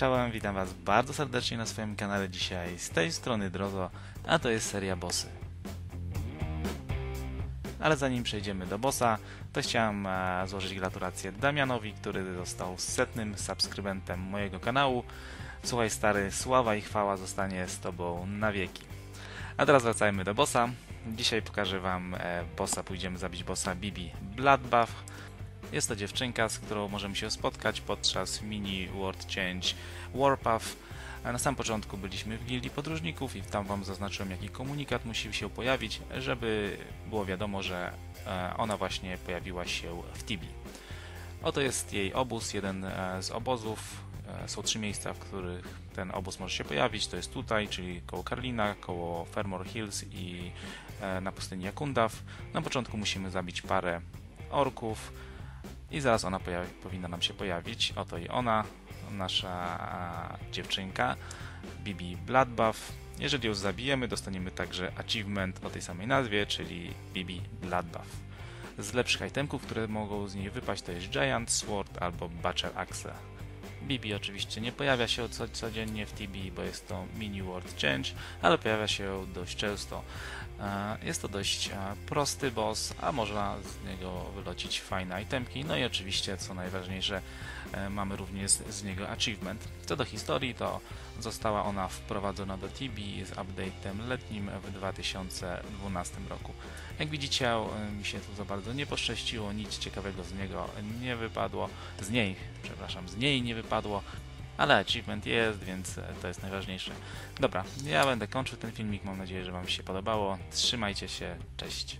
Czołem, witam Was bardzo serdecznie na swoim kanale dzisiaj. Z tej strony Drozo, a to jest seria Bossy. Ale zanim przejdziemy do bossa, to chciałem e, złożyć gratulacje Damianowi, który został setnym subskrybentem mojego kanału. Słuchaj stary, sława i chwała zostanie z Tobą na wieki. A teraz wracajmy do bossa. Dzisiaj pokażę Wam e, bossa, pójdziemy zabić bossa Bibi Bloodbath. Jest to dziewczynka, z którą możemy się spotkać podczas mini World Change Warpath. Na samym początku byliśmy w gildii podróżników i tam Wam zaznaczyłem, jaki komunikat musi się pojawić, żeby było wiadomo, że e, ona właśnie pojawiła się w Tibi. Oto jest jej obóz, jeden e, z obozów. E, Są trzy miejsca, w których ten obóz może się pojawić. To jest tutaj, czyli koło Karlina, koło Fermor Hills i na pustyni Jakundaw. Na początku musimy zabić parę orków i zaraz ona powinna nam się pojawić. Oto i ona, nasza a, dziewczynka, Bibi Bloodbath. Jeżeli ją zabijemy, dostaniemy także achievement o tej samej nazwie, czyli Bibi Bloodbath. Z lepszych itemków, które mogą z niej wypaść, to jest Giant Sword albo Butcher Axe. Bibi oczywiście nie pojawia się co, codziennie w TB, bo jest to mini World Change, ale pojawia się dość często. E, Jest to dość e, prosty boss, a można z niego wylocić fajne itemki. No i oczywiście, co najważniejsze, e, mamy również z niego achievement. Co do historii, to została ona wprowadzona do TB z update'em letnim w 2012 roku. Jak widzicie, mi się tu za bardzo nie poszczęściło, nic ciekawego z niego nie wypadło. Z niej, przepraszam, z niej nie wypadło. Ale achievement jest, więc e, to jest najważniejsze. Dobra, ja będę kończył ten filmik. Mam nadzieję, że Wam się podobało. Trzymajcie się, cześć.